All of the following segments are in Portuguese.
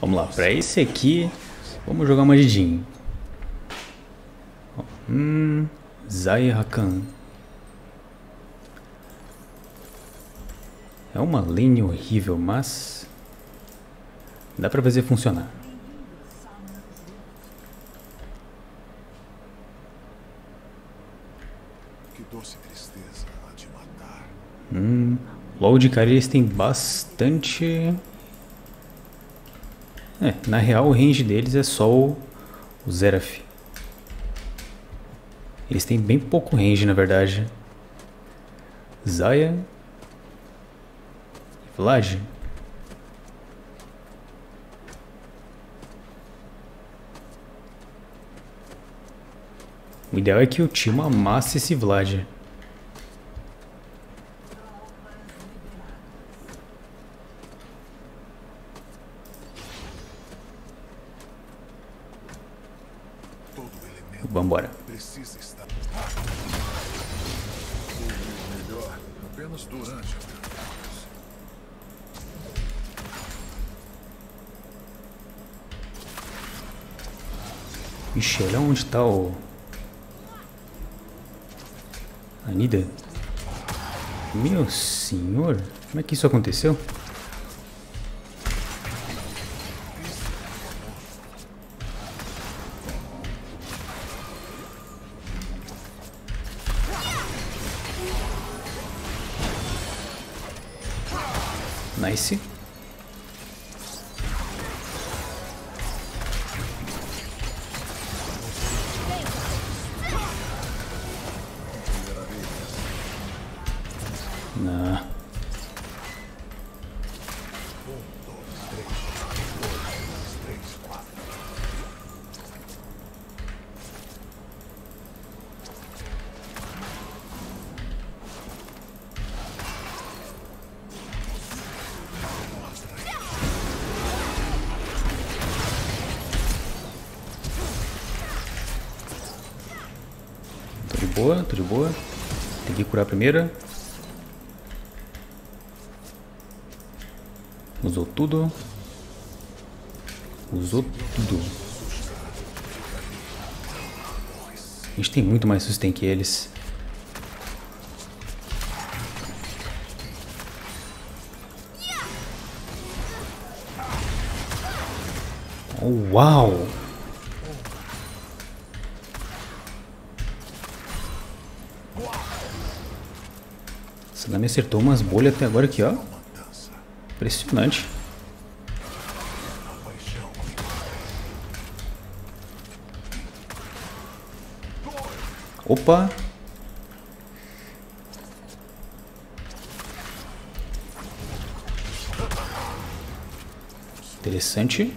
Vamos lá, pra esse aqui, vamos jogar uma Didin. Hum, Zaya Hakan. É uma lane horrível, mas dá pra fazer funcionar. Que doce tristeza há de matar. Hum, logo de cara eles têm bastante... É, na real o range deles é só o, o Zeraf. Eles têm bem pouco range na verdade. Zaya Vlad. O ideal é que o time amasse esse Vlad. Vambora. precisa estar. Ou melhor, apenas durante a. Ixi, olha onde tá o... Anida. Meu senhor, como é que isso aconteceu? Boa, tô de boa. Tem que curar primeiro. Usou tudo. Usou tudo. A gente tem muito mais sustain que eles. Oh, uau! Essa me acertou umas bolhas até agora aqui, ó. Impressionante. Opa! Interessante.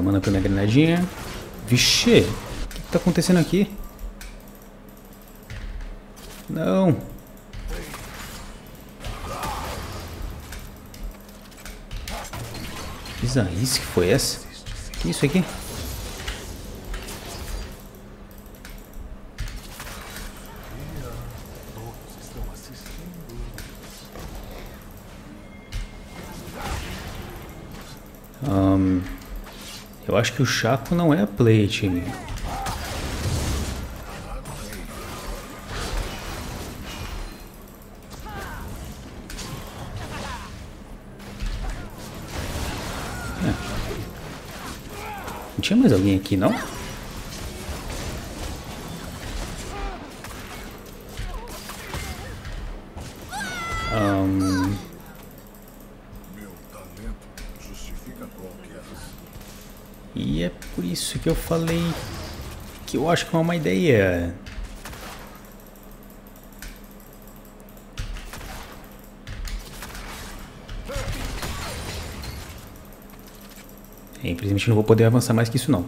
Guarda mana pra minha granadinha. Vixe! O que, que tá acontecendo aqui? Não! Bizarrice que foi essa? Que isso aqui? Acho que o Chaco não é a play, time. É. Não tinha mais alguém aqui, não? Ahn, Meu talento justifica qualquer. E é por isso que eu falei que eu acho que é uma ideia. É, infelizmente não vou poder avançar mais que isso não.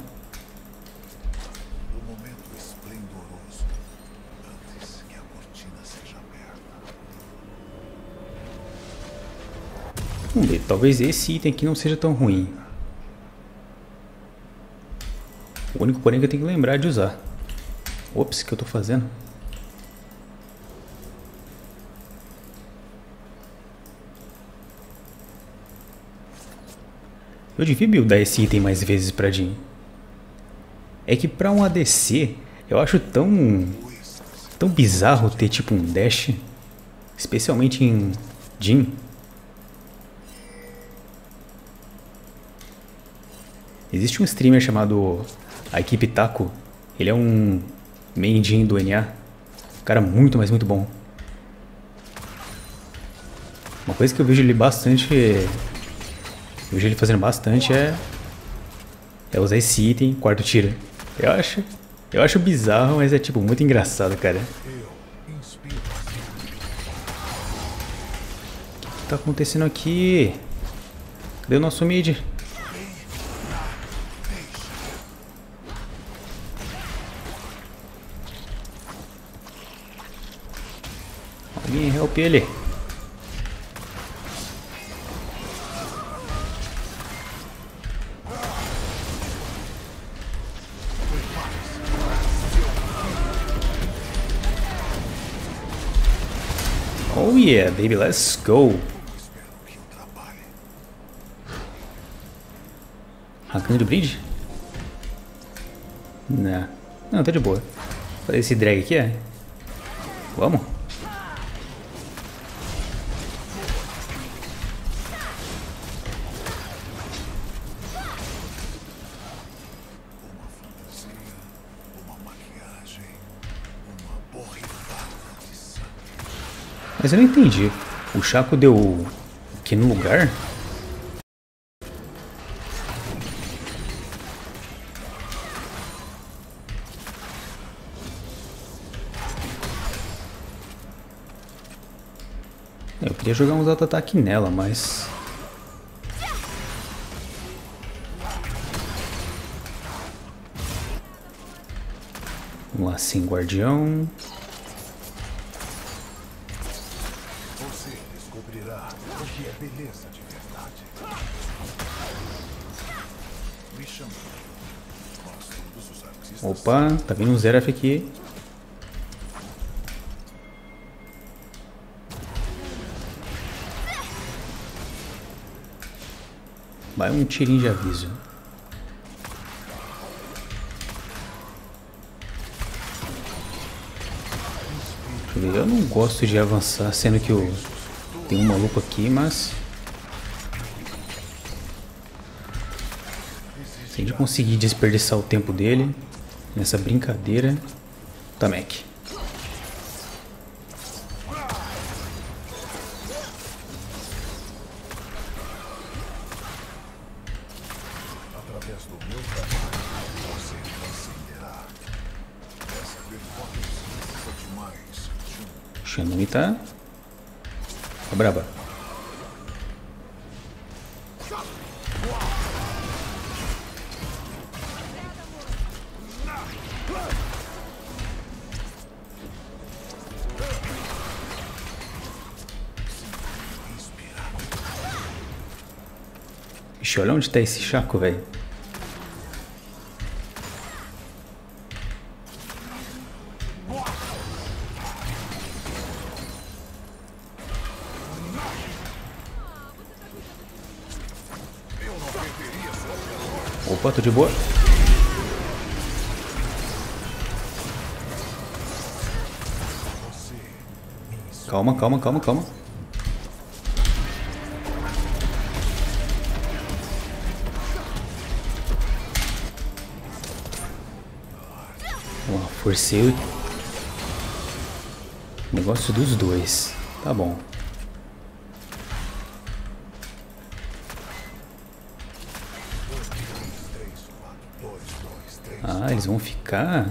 Vamos ver, talvez esse item aqui não seja tão ruim. único porém que eu tenho que lembrar de usar. Ops, o que eu estou fazendo? Eu devia buildar esse item mais vezes pra Jin. É que pra um ADC, eu acho tão... Tão bizarro ter tipo um dash. Especialmente em Jin. Existe um streamer chamado a Equipe Taco. Ele é um Jin do NA. Um cara muito, mas muito bom. Uma coisa que eu vejo ele bastante. Eu vejo ele fazendo bastante é. É usar esse item, quarto tiro. Eu acho. Eu acho bizarro, mas é tipo muito engraçado, cara. O que tá acontecendo aqui? Cadê o nosso mid? Ele. Oh yeah, baby, let's go. Arrancando de bridge? Não. Não, tá de boa. Fazer esse drag aqui, é? Vamos? Mas eu não entendi. O Chaco deu aqui no lugar? Eu queria jogar uns auto-ataque nela, mas... Vamos lá, sim, guardião. Você descobrirá o que é beleza de verdade. Me chama. Opa, tá vindo um Zeraf aqui. Vai um tirinho de aviso. Eu não gosto de avançar, sendo que eu tenho um maluco aqui, mas... Se a gente conseguir desperdiçar o tempo dele nessa brincadeira, Tamek. através Xanumi tá. Tá braba. Ixi, olha onde tá esse chaco, velho. Opa, tô de boa. Calma, calma, calma, calma. Forcei o negócio dos dois. Tá bom. Eles vão ficar.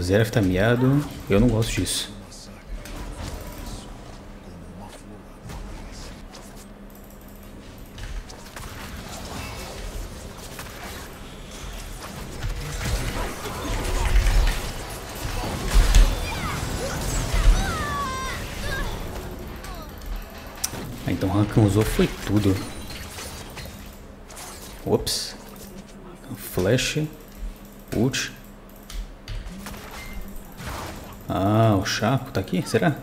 O está tá miado. Eu não gosto disso. Ah, então o usou foi tudo. Ops. Flash. Ult. Ah, o Chaco tá aqui? Será?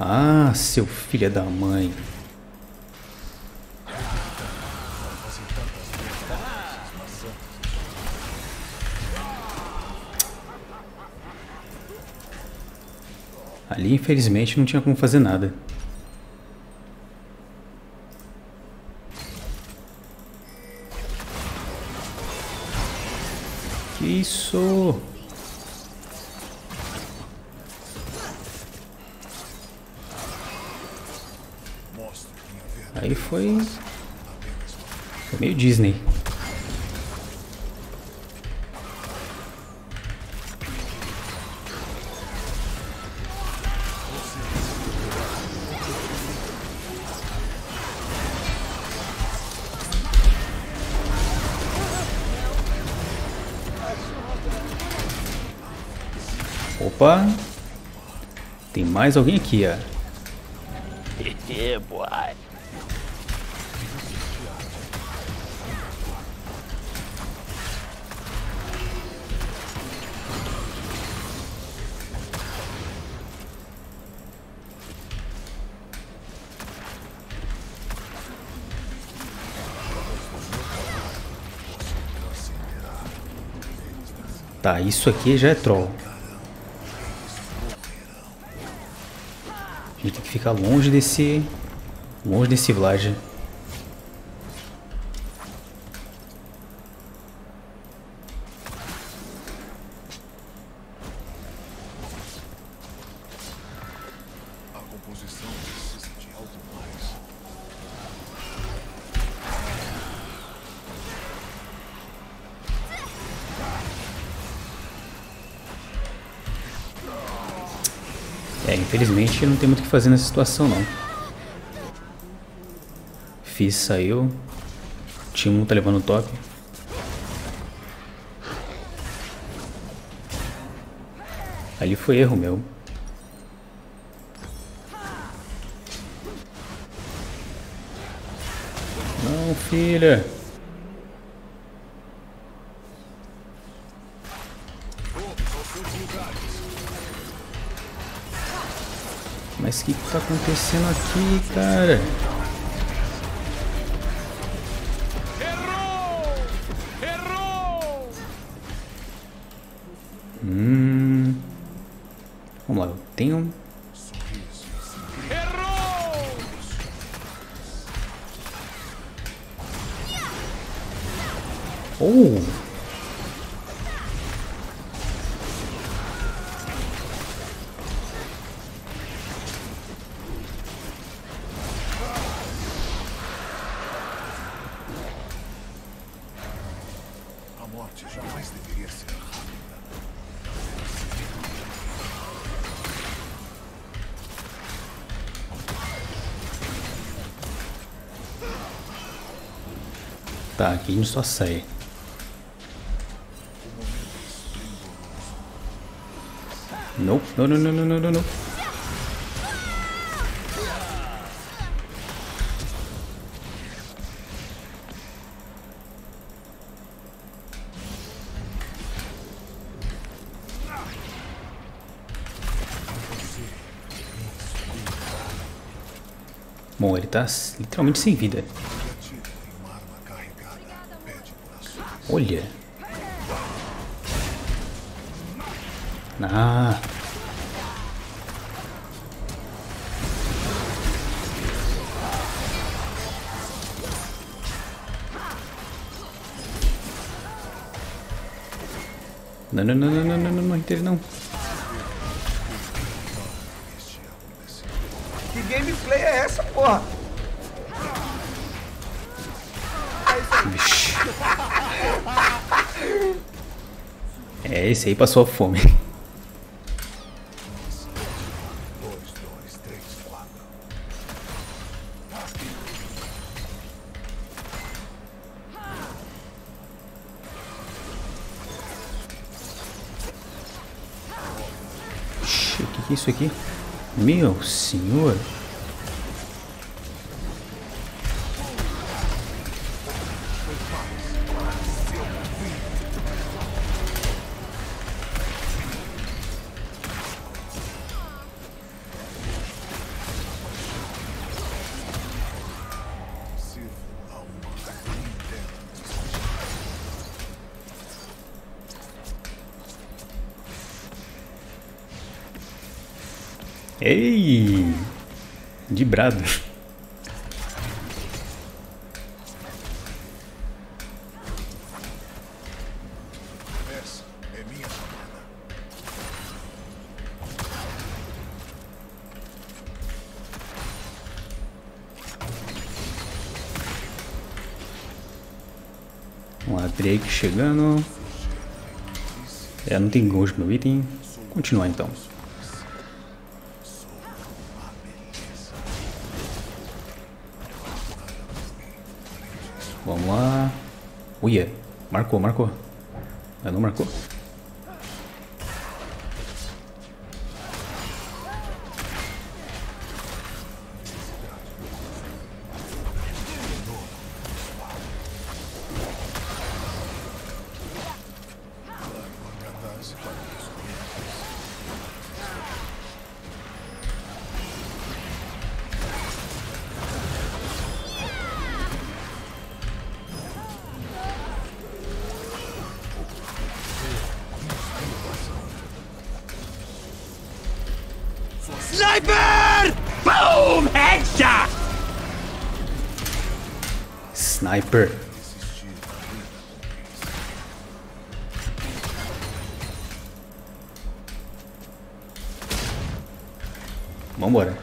Ah, seu filho da mãe. Ali, infelizmente, não tinha como fazer nada. Que isso? Aí foi... Foi meio Disney. Opa! Tem mais alguém aqui, ó. Tá, isso aqui já é troll. Que ficar longe desse... Longe desse Vlad. Infelizmente não tem muito o que fazer nessa situação não. Fizz saiu. Timo tá levando o top. Ali foi erro meu. Não, filha. Mas o que, que tá acontecendo aqui, cara? Tá, aqui a gente só sai. Nope, não, não, não, não, não, não. Bom, ele tá literalmente sem vida. Ah. Não, não, não, não, não, não, não, não, teve não. Aconteceu. Que gameplay é essa, porra? Vixe. É, esse aí passou a fome. Isso aqui? Meu senhor. De brado. Essa minha chamada. Vamos lá, Drake chegando. É, não tem gosto meu item. Continuar então. Uia, marcou, marcou. Ah, não marcou? Sniper! Boom! Headshot! Sniper. Vambora.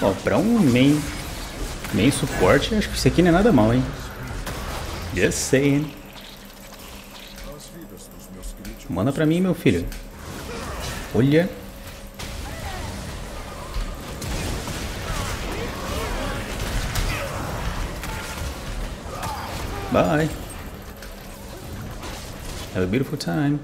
Ó, pra um main, main suporte, acho que isso aqui não é nada mal, hein? Just saying. As vidas dos meus críticos Manda pra mim, meu filho. Olha. Bye. Have a beautiful time.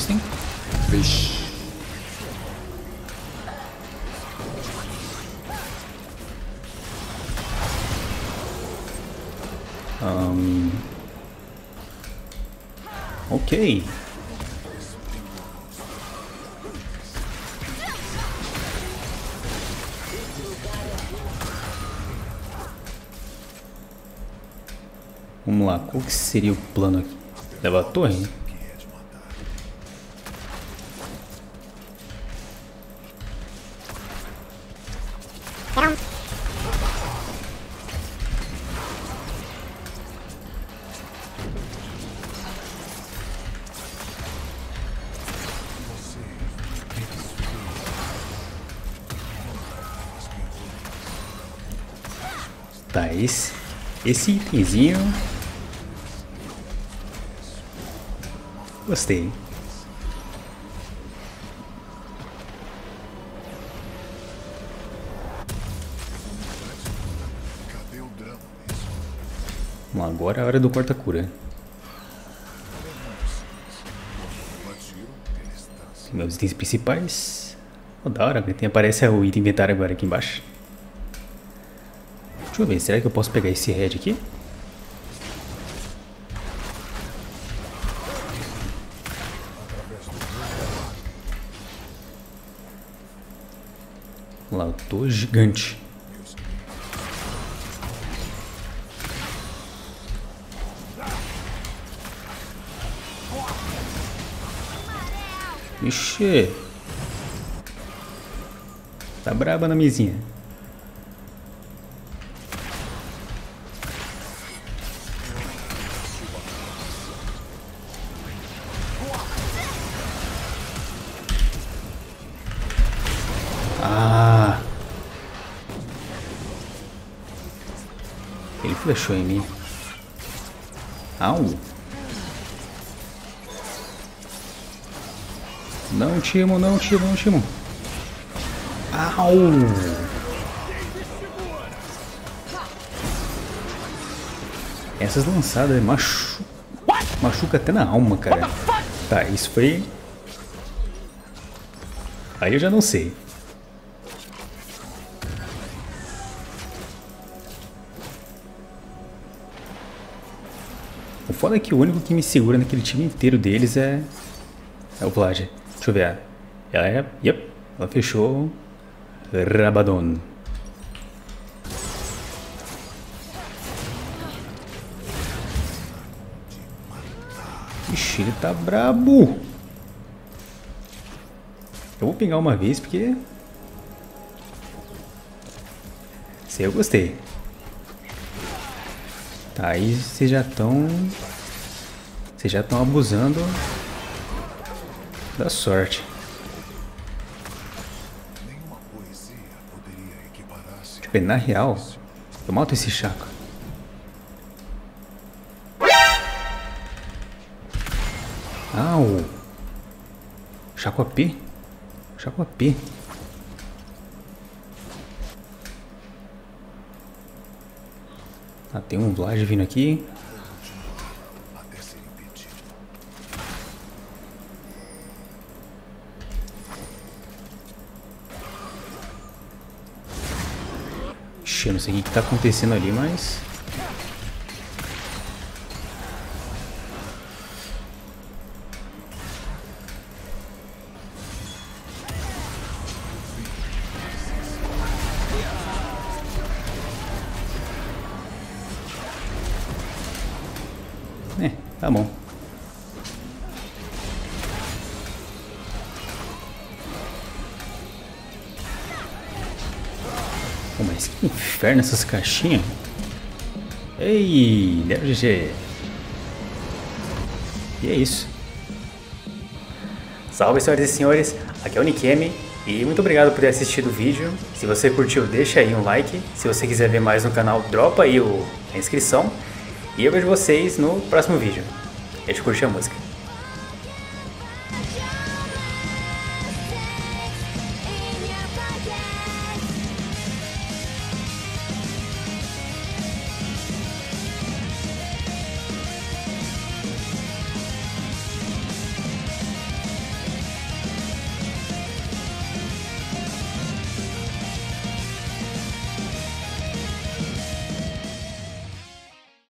Interesting. Um, ok. Vamos lá, qual que seria o plano aqui? Levar a torre? Tá, esse, esse itemzinho. Gostei. Bom, agora é a hora do corta-cura. Meus itens principais. Oh, da hora, tem, aparece o item inventário agora aqui embaixo. Deixa eu ver, será que eu posso pegar esse head aqui? Lá, eu tô gigante. Ixi. Tá braba na mesinha. Flechou em mim. Au. Não, Timo, não, Timo, não, Timo. Au. Essas lançadas machu... machuca até na alma, cara. Tá, isso foi... Aí eu já não sei. Foda é que o único que me segura naquele time inteiro deles é... É o Vlad. Deixa eu ver. Ela é... Yep. Ela fechou... Rabadon. Ixi, ele tá brabo. Eu vou pingar uma vez porque... Sei, eu gostei. Tá, aí vocês já estão... Vocês já estão abusando da sorte. Tipo, na real, eu mato esse chaco. Au! Chaco AP? Chaco AP. Ah, tem um Vlad vindo aqui. Ixi, eu não sei o que, que tá acontecendo ali, mas. Que inferno essas caixinhas. Ei, deu GG. E é isso. Salve, senhoras e senhores. Aqui é o Nikemi. E muito obrigado por ter assistido o vídeo. Se você curtiu, deixa aí um like. Se você quiser ver mais no canal, dropa aí o, a inscrição. E eu vejo vocês no próximo vídeo. A gente curte a música.